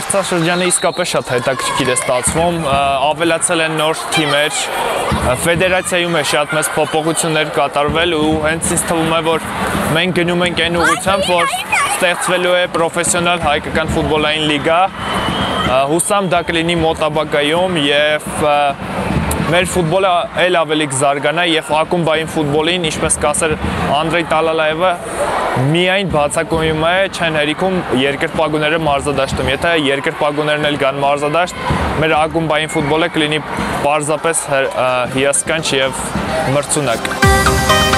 Մրցաշրջանը իսկապես շատ հետաքրքիր է ստացվում, ավելացել են նոր թիմեր, ֆեդերացիայում է շատ մեծ փոփոխություններ կատարվել ու հենց ինձ թվում է, որ մենք գնում ենք այն ուղղությամբ, որ ստեղծվելու է պրոֆեսիոնալ հայկական ֆուտբոլային լիգա։ Հուսամ դա կլինի մոտաբակայում եւ մեր ֆուտբոլը ել ավելի կզարգանա եւ ակումբային ֆուտբոլին, ինչպես կասեր Անդրեյ Տալալաևը, միայն բացակայում է չեն հերիքում երկրպագուները մարզադաշտում։ Եթե երկրպագուներն էլ գան մարզադաշտ, մեր ակումբային ֆուտբոլը կլինի պարզապես հիասքանչ եւ մրցունակ։